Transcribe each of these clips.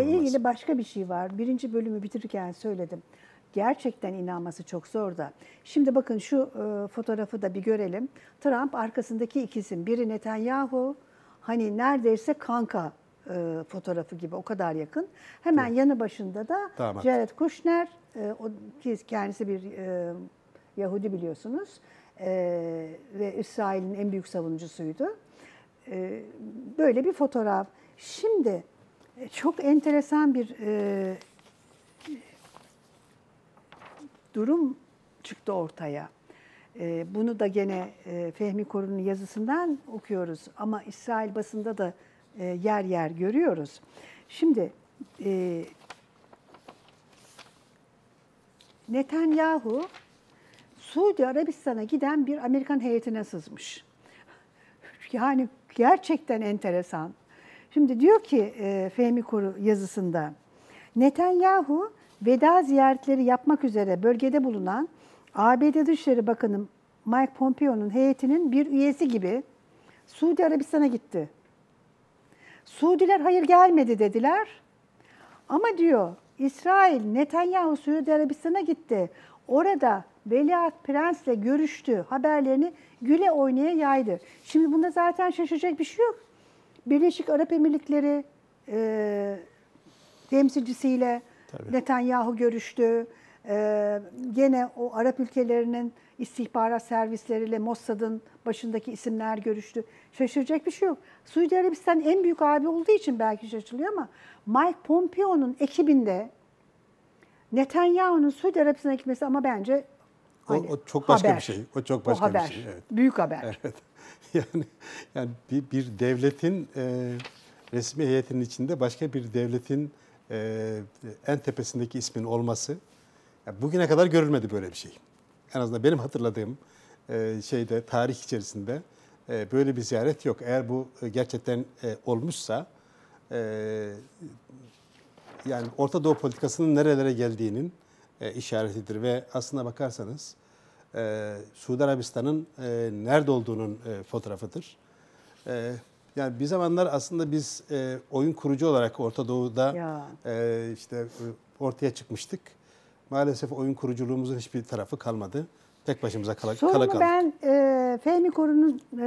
Olmaz. ilgili başka bir şey var. Birinci bölümü bitirirken söyledim. Gerçekten inanması çok zor da. Şimdi bakın şu e, fotoğrafı da bir görelim. Trump arkasındaki ikisim. Biri Netanyahu, hani neredeyse kanka e, fotoğrafı gibi o kadar yakın. Hemen yanı başında da Damat. Jared Kushner, e, o kendisi bir e, Yahudi biliyorsunuz e, ve İsrail'in en büyük savunucusuydu. E, böyle bir fotoğraf. Şimdi çok enteresan bir e, durum çıktı ortaya. E, bunu da gene e, Fehmi Korun'un yazısından okuyoruz ama İsrail basında da e, yer yer görüyoruz. Şimdi e, Netanyahu Suudi Arabistan'a giden bir Amerikan heyetine sızmış. Yani gerçekten enteresan. Şimdi diyor ki e, Fehmi Koru yazısında, Netanyahu veda ziyaretleri yapmak üzere bölgede bulunan ABD Dışişleri Bakanı Mike Pompeo'nun heyetinin bir üyesi gibi Suudi Arabistan'a gitti. Suudiler hayır gelmedi dediler. Ama diyor İsrail Netanyahu Suudi Arabistan'a gitti. Orada Veliaht Prens'le görüştü. Haberlerini güle oynaya yaydı. Şimdi bunda zaten şaşıracak bir şey yok. Birleşik Arap Emirlikleri e, temsilcisiyle Tabii. Netanyahu görüştü. E, gene o Arap ülkelerinin istihbarat servisleriyle Mossad'ın başındaki isimler görüştü. Şaşıracak bir şey yok. Suudi Arabistan en büyük abi olduğu için belki şaşırılıyor ama Mike Pompeo'nun ekibinde Netanyahu'nun Suudi Arabistan'a gitmesi ama bence O- hani o çok başka haber. bir şey. O çok başka bir haber. şey, evet. Büyük haber. Evet. Yani yani bir, bir devletin e, resmi heyetinin içinde başka bir devletin e, en tepesindeki ismin olması ya bugüne kadar görülmedi böyle bir şey. En azından benim hatırladığım e, şeyde tarih içerisinde e, böyle bir ziyaret yok. Eğer bu e, gerçekten e, olmuşsa e, yani Orta Doğu politikasının nerelere geldiğinin e, işaretidir ve aslına bakarsanız e, Suudi Arabistan'ın e, nerede olduğunun e, fotoğrafıdır. E, yani bir zamanlar aslında biz e, oyun kurucu olarak Orta Doğu'da Ya. e, işte e, ortaya çıkmıştık. Maalesef oyun kuruculuğumuzun hiçbir tarafı kalmadı. Tek başımıza kala, kala Sorumu kaldık. ben e, Fehmi Koru'nun e,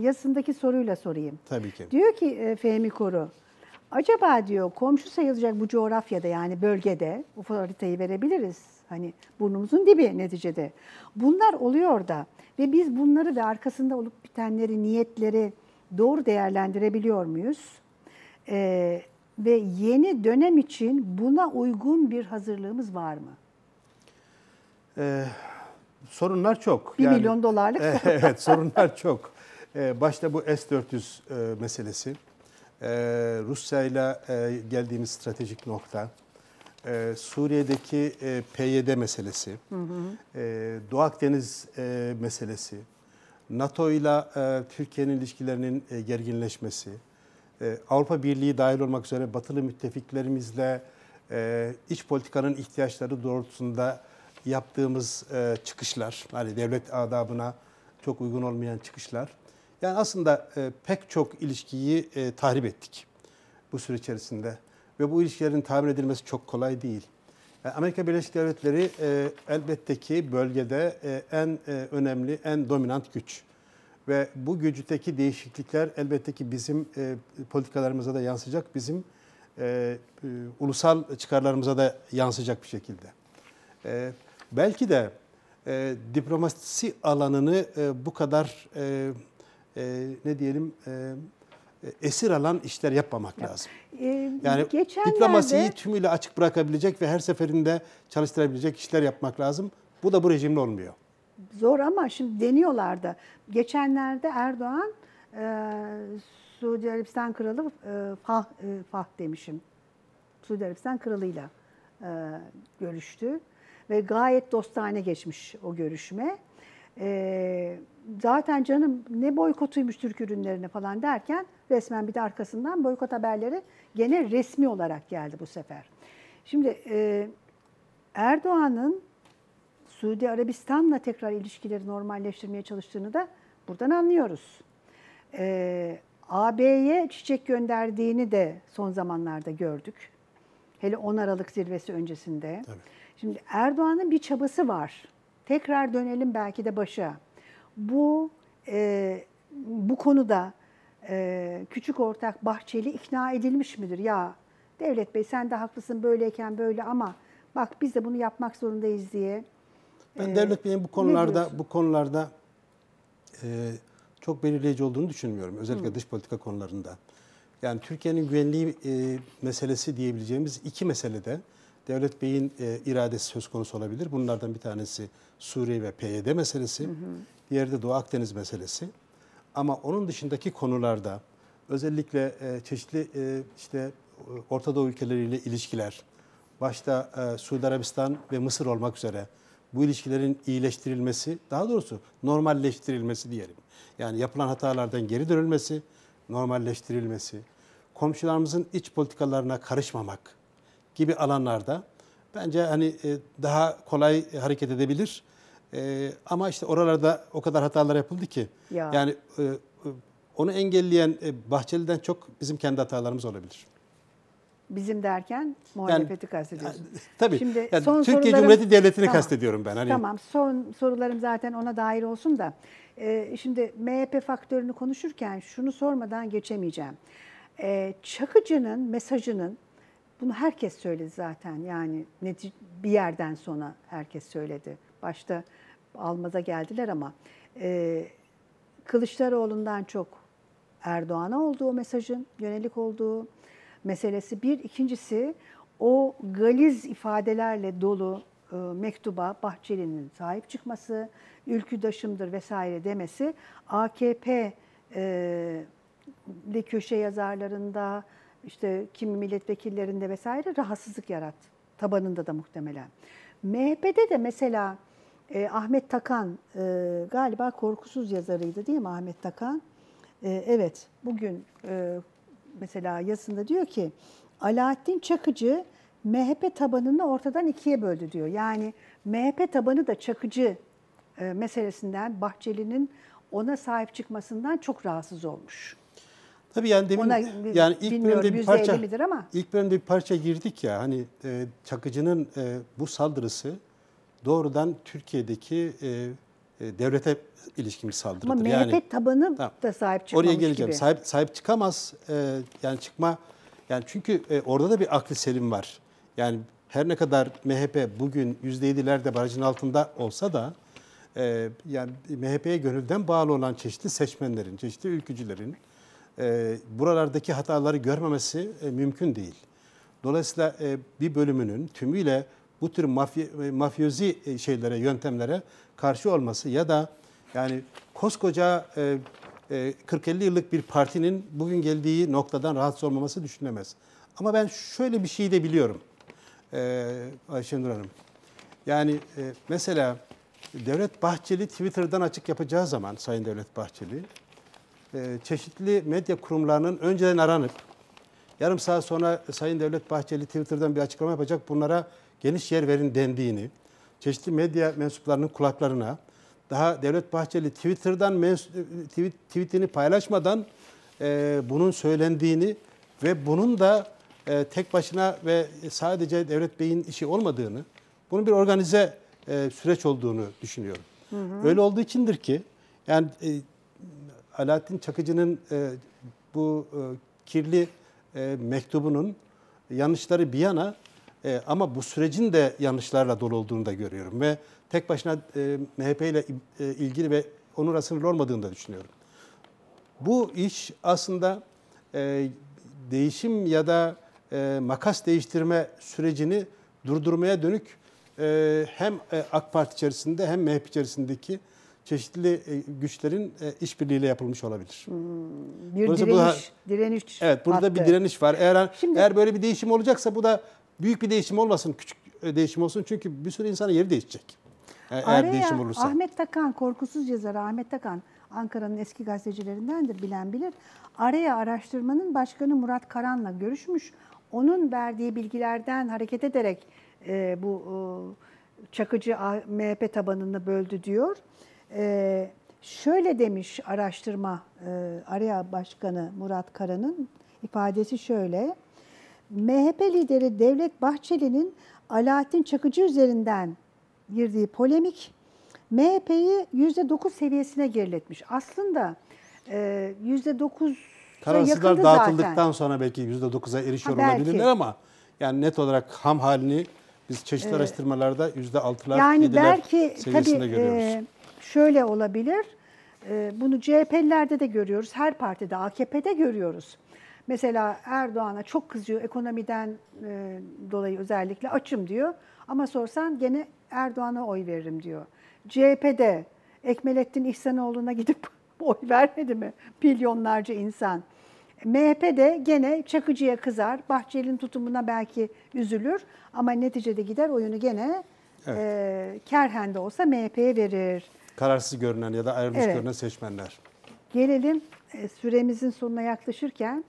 yazısındaki soruyla sorayım. Tabii ki. Diyor ki e, Fehmi Koru, acaba diyor komşu sayılacak bu coğrafyada yani bölgede, bu haritayı verebiliriz. Hani burnumuzun dibi neticede. Bunlar oluyor da ve biz bunları ve arkasında olup bitenleri, niyetleri doğru değerlendirebiliyor muyuz? E, ve yeni dönem için buna uygun bir hazırlığımız var mı? Ee, sorunlar çok. Bir milyon dolarlık evet, sorunlar çok. Ee, başta bu S-400 e, meselesi. Ee, Rusya ile e, geldiğimiz stratejik nokta. Ee, Suriye'deki e, PYD meselesi. Ee, Doğu Akdeniz e, meselesi. NATO ile e, Türkiye'nin ilişkilerinin e, gerginleşmesi. e, Avrupa Birliği dahil olmak üzere batılı müttefiklerimizle e, iç politikanın ihtiyaçları doğrultusunda yaptığımız e, çıkışlar, hani devlet adabına çok uygun olmayan çıkışlar. Yani aslında e, pek çok ilişkiyi e, tahrip ettik bu süre içerisinde. Ve bu ilişkilerin tamir edilmesi çok kolay değil. Yani Amerika Birleşik Devletleri e, elbette ki bölgede e, en e, önemli, en dominant güç. Ve bu gücüteki değişiklikler elbette ki bizim e, politikalarımıza da yansıyacak, bizim e, e, ulusal çıkarlarımıza da yansıyacak bir şekilde. E, belki de e, diplomasi alanını e, bu kadar e, e, ne diyelim e, esir alan işler yapmamak lazım. Ee, Yani geçenlerde- diplomasiyi tümüyle açık bırakabilecek ve her seferinde çalıştırabilecek işler yapmak lazım. Bu da bu rejimle olmuyor. Zor ama şimdi deniyorlar da. Geçenlerde Erdoğan e, Suudi Arabistan Kralı e, Fah, e, Fah demişim. Suudi Arabistan Kralı'yla e, görüştü. Ve gayet dostane geçmiş o görüşme. E, zaten canım ne boykotuymuş Türk ürünlerine falan derken resmen bir de arkasından boykot haberleri gene resmi olarak geldi bu sefer. Şimdi e, Erdoğan'ın Suudi Arabistan'la tekrar ilişkileri normalleştirmeye çalıştığını da buradan anlıyoruz. Ee, AB'ye çiçek gönderdiğini de son zamanlarda gördük. Hele 10 Aralık zirvesi öncesinde. Tabii. Şimdi Erdoğan'ın bir çabası var. Tekrar dönelim belki de başa. Bu e, bu konuda e, küçük ortak Bahçeli ikna edilmiş midir? Ya Devlet Bey sen de haklısın böyleyken böyle ama bak biz de bunu yapmak zorundayız diye. Ben Ee, Devlet Bey'in bu konularda bu konularda e, çok belirleyici olduğunu düşünmüyorum. Özellikle dış politika konularında. Yani Türkiye'nin güvenliği e, meselesi diyebileceğimiz iki meselede Devlet Bey'in e, iradesi söz konusu olabilir. Bunlardan bir tanesi Suriye ve PYD meselesi. Diğeri de Doğu Akdeniz meselesi. Ama onun dışındaki konularda özellikle e, çeşitli e, işte Orta Doğu ülkeleriyle ilişkiler, başta e, Suudi Arabistan ve Mısır olmak üzere bu ilişkilerin iyileştirilmesi, daha doğrusu normalleştirilmesi diyelim. Yani yapılan hatalardan geri dönülmesi, normalleştirilmesi, komşularımızın iç politikalarına karışmamak gibi alanlarda bence hani e, daha kolay hareket edebilir. E, ama işte oralarda o kadar hatalar yapıldı ki Ya. yani e, e, onu engelleyen e, Bahçeli'den çok bizim kendi hatalarımız olabilir. Bizim derken muhalefeti kastediyorsun. Tabii. Şimdi Yani son Türkiye Cumhuriyeti Devleti'ni Tamam. kastediyorum ben. Hani Tamam. Son sorularım zaten ona dair olsun da. Ee, şimdi MHP faktörünü konuşurken şunu sormadan geçemeyeceğim. Ee, Çakıcı'nın mesajının bunu herkes söyledi zaten. Yani bir yerden sonra herkes söyledi. Başta almaza geldiler ama e, Kılıçdaroğlu'ndan çok Erdoğan'a olduğu mesajın yönelik olduğu meselesi bir. İkincisi o galiz ifadelerle dolu e, mektuba Bahçeli'nin sahip çıkması, ülküdaşımdır vesaire demesi AKP de köşe yazarlarında işte kimi milletvekillerinde vesaire rahatsızlık yarattı. Tabanında da muhtemelen. MHP'de de mesela e, Ahmet Takan e, galiba korkusuz yazarıydı değil mi Ahmet Takan? E, evet bugün e, mesela yazısında diyor ki Alaaddin Çakıcı MHP tabanını ortadan ikiye böldü diyor. Yani MHP tabanı da Çakıcı e, meselesinden Bahçeli'nin ona sahip çıkmasından çok rahatsız olmuş. tabii yani demin Ona, yani ilk bölümde bir parça ama. ilk bölümde bir parça girdik ya hani e, Çakıcı'nın e, bu saldırısı doğrudan Türkiye'deki e, e, devlete ilişkin bir saldırıdır. Ama yani, MHP tabanı Tamam. da sahip çıkmamış Oraya geleceğim. gibi. Sahip, sahip çıkamaz. Ee, yani çıkma yani çünkü e, orada da bir aklı selim var. Yani her ne kadar MHP bugün %7'lerde barajın altında olsa da e, yani MHP'ye gönülden bağlı olan çeşitli seçmenlerin, çeşitli ülkücülerin e, buralardaki hataları görmemesi e, mümkün değil. Dolayısıyla e, bir bölümünün tümüyle bu tür mafya, e, mafyozi e, şeylere, yöntemlere karşı olması ya da yani koskoca e, e, 40-50 yıllık bir partinin bugün geldiği noktadan rahatsız olmaması düşünülemez. Ama ben şöyle bir şey de biliyorum e, Ayşenur Hanım. Yani e, mesela Devlet Bahçeli Twitter'dan açık yapacağı zaman Sayın Devlet Bahçeli e, çeşitli medya kurumlarının önceden aranıp yarım saat sonra Sayın Devlet Bahçeli Twitter'dan bir açıklama yapacak bunlara geniş yer verin dendiğini, çeşitli medya mensuplarının kulaklarına daha Devlet Bahçeli Twitter'dan tweet, tweetini paylaşmadan e, bunun söylendiğini ve bunun da e, tek başına ve sadece Devlet Bey'in işi olmadığını, bunun bir organize e, süreç olduğunu düşünüyorum. Öyle olduğu içindir ki yani e, Alaaddin Çakıcı'nın e, bu e, kirli e, mektubunun yanlışları bir yana e, ama bu sürecin de yanlışlarla dolu olduğunu da görüyorum ve tek başına e, MHP ile e, ilgili ve onunla sınırlı olmadığını da düşünüyorum. Bu iş aslında e, değişim ya da e, makas değiştirme sürecini durdurmaya dönük e, hem e, AK Parti içerisinde hem MHP içerisindeki çeşitli e, güçlerin e, işbirliğiyle yapılmış olabilir. bir Dolayısıyla bu da- direniş, direniş Evet burada bir hattı. direniş var. Eğer Şimdi- eğer böyle bir değişim olacaksa bu da büyük bir değişim olmasın, küçük e, değişim olsun çünkü bir sürü insanın yeri değişecek. E, Eğer Araya değişim olursa. Ahmet Takan, korkusuz yazarı Ahmet Takan, Ankara'nın eski gazetecilerindendir, bilen bilir. Araya araştırmanın başkanı Murat Karan'la görüşmüş. Onun verdiği bilgilerden hareket ederek e, bu e, Çakıcı MHP tabanını böldü diyor. E, Şöyle demiş araştırma e, AREA Başkanı Murat Kara'nın ifadesi şöyle. MHP lideri Devlet Bahçeli'nin Alaaddin Çakıcı üzerinden girdiği polemik MHP'yi %9 seviyesine geriletmiş. Aslında e, %9 Kararsızlar dağıtıldıktan zaten. sonra belki %9'a erişiyor Ha, belki. olabilirler ama yani net olarak ham halini biz çeşitli araştırmalarda %6'lar, Yani 7'ler belki seviyesinde tabii görüyoruz. e, şöyle olabilir. E, bunu CHP'lilerde de görüyoruz. Her partide, AKP'de görüyoruz. Mesela Erdoğan'a çok kızıyor ekonomiden e, dolayı özellikle açım diyor. Ama sorsan gene Erdoğan'a oy veririm diyor. CHP'de Ekmelettin İhsanoğlu'na gidip oy vermedi mi milyonlarca insan? MHP'de gene Çakıcı'ya kızar, Bahçeli'nin tutumuna belki üzülür ama neticede gider oyunu gene e, kerhen de olsa MHP'ye verir. Kararsız görünen ya da ayrılmış Evet. görünen seçmenler. Gelelim e, süremizin sonuna yaklaşırken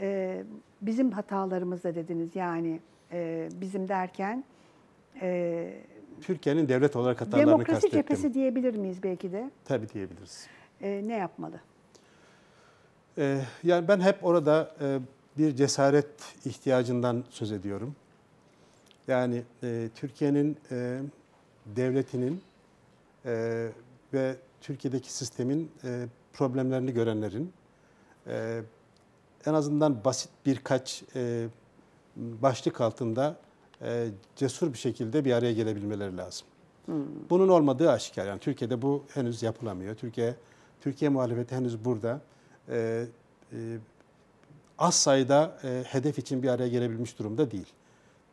e, bizim hatalarımızda dediniz yani e, bizim derken e, Türkiye'nin devlet olarak hatalarını demokrasi kastettim. cephesi diyebilir miyiz belki de? Tabii diyebiliriz. E, ne yapmalı? Ee, yani ben hep orada e, bir cesaret ihtiyacından söz ediyorum. Yani e, Türkiye'nin e, devletinin e, ve Türkiye'deki sistemin e, problemlerini görenlerin e, en azından basit birkaç e, başlık altında e, cesur bir şekilde bir araya gelebilmeleri lazım. Bunun olmadığı aşikar. Yani Türkiye'de bu henüz yapılamıyor. Türkiye Türkiye muhalefeti henüz burada e, e, az sayıda e, hedef için bir araya gelebilmiş durumda değil.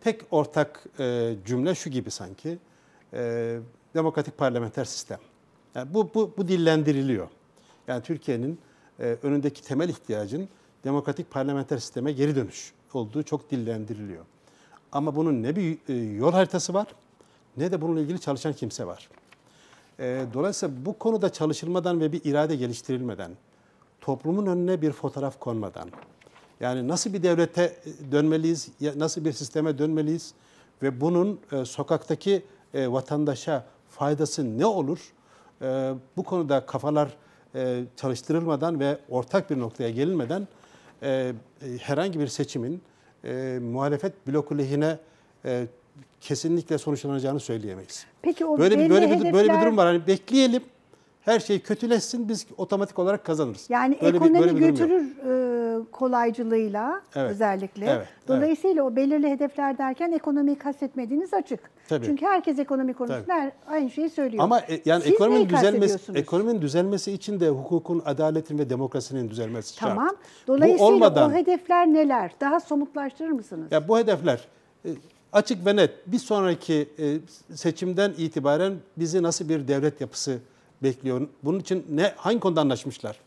Tek ortak e, cümle şu gibi sanki. E, demokratik parlamenter sistem. Yani bu, bu, bu dillendiriliyor. Yani Türkiye'nin e, önündeki temel ihtiyacın demokratik parlamenter sisteme geri dönüş olduğu çok dillendiriliyor. Ama bunun ne bir e, yol haritası var ne de bununla ilgili çalışan kimse var. E, dolayısıyla bu konuda çalışılmadan ve bir irade geliştirilmeden, toplumun önüne bir fotoğraf konmadan, yani nasıl bir devlete e, dönmeliyiz, nasıl bir sisteme dönmeliyiz ve bunun sokaktaki vatandaşa faydası ne olur? Bu konuda kafalar çalıştırılmadan ve ortak bir noktaya gelinmeden e, e, herhangi bir seçimin e, muhalefet bloku lehine e, kesinlikle sonuçlanacağını söyleyemeyiz. Peki o Böyle bir böyle bir, böyle bir hedefler- durum var. Hani bekleyelim. Her şey kötüleşsin biz otomatik olarak kazanırız. Yani Böyle bir- ekonomi böyle bir durum yok. götürür e, kolaycılığıyla Evet, özellikle. evet, Dolayısıyla o belirli hedefler derken ekonomiyi kastetmediğiniz açık. Tabii. Çünkü herkes ekonomi konusunda her- aynı şeyi söylüyor. Ama e, yani Siz ekonominin düzelmesi ekonominin düzelmesi için de hukukun, adaletin ve demokrasinin düzelmesi şart. Tamam. Bu Dolayısıyla olmadan o hedefler neler? Daha somutlaştırır mısınız? ya bu hedefler e, açık ve net bir sonraki e, seçimden itibaren bizi nasıl bir devlet yapısı bekliyor? Bunun için ne hangi konuda anlaşmışlar?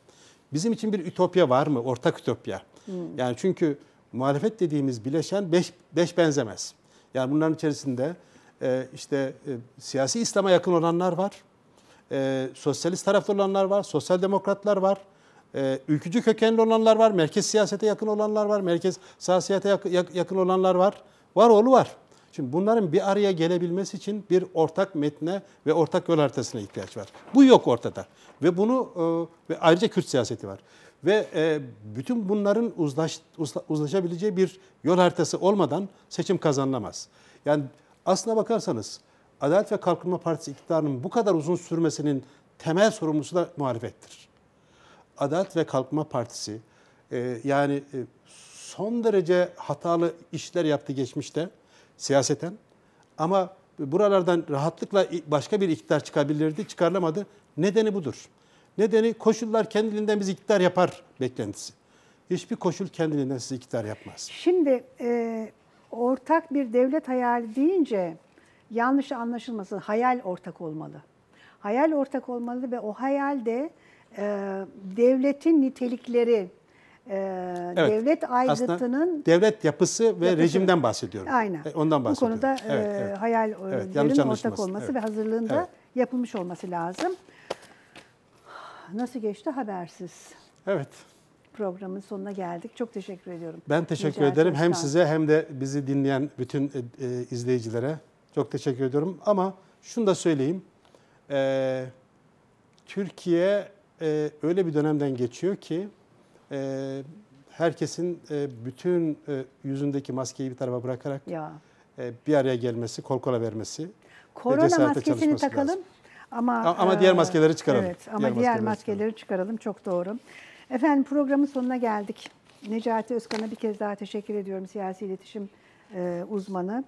Bizim için bir ütopya var mı? Ortak ütopya. Hmm. Yani çünkü muhalefet dediğimiz bileşen beş, beş benzemez. Yani bunların içerisinde e, işte e, siyasi İslam'a yakın olanlar var. E, sosyalist tarafta olanlar var, sosyal demokratlar var. E, ülkücü kökenli olanlar var, merkez siyasete yakın olanlar var, merkez sağ siyasete yak- yak- yakın olanlar var. Var oğlu var. Şimdi bunların bir araya gelebilmesi için bir ortak metne ve ortak yol haritasına ihtiyaç var. Bu yok ortada. Ve bunu e, ve ayrıca Kürt siyaseti var. Ve e, bütün bunların uzlaş, uzla- uzlaşabileceği bir yol haritası olmadan seçim kazanılamaz. Yani aslına bakarsanız Adalet ve Kalkınma Partisi iktidarının bu kadar uzun sürmesinin temel sorumlusu da muhalefettir. Adalet ve Kalkınma Partisi e, yani son derece hatalı işler yaptı geçmişte siyaseten. Ama buralardan rahatlıkla başka bir iktidar çıkabilirdi, çıkarılamadı. Nedeni budur. Nedeni koşullar kendiliğinden bizi iktidar yapar beklentisi. Hiçbir koşul kendiliğinden sizi iktidar yapmaz. Şimdi e, ortak bir devlet hayali deyince yanlış anlaşılmasın hayal ortak olmalı. Hayal ortak olmalı ve o hayalde e, devletin nitelikleri, e, Evet, devlet Aslında aygıtının devlet yapısı ve Yapısı. rejimden bahsediyorum. Aynen. E, Ondan Bu bahsediyorum. konuda Evet, e, evet. hayallerin Evet, yanlış ortak olması Evet. ve hazırlığında Evet. yapılmış olması lazım. Nasıl geçti habersiz? Evet. Programın sonuna geldik. Çok teşekkür ediyorum. Ben teşekkür Necati ederim. Hem size hem de bizi dinleyen bütün e, e, izleyicilere çok teşekkür ediyorum. Ama şunu da söyleyeyim. E, Türkiye e, öyle bir dönemden geçiyor ki e, herkesin e, bütün e, yüzündeki maskeyi bir tarafa bırakarak Ya. e, bir araya gelmesi, kol kola vermesi. Korona maskesini takalım. lazım. Ama ama diğer maskeleri çıkaralım. Evet, ama Diğer diğer, maskeleri maskeleri çıkaralım. Çok doğru. Efendim programın sonuna geldik. Necati Özkan'a bir kez daha teşekkür ediyorum. Siyasi iletişim e, uzmanı.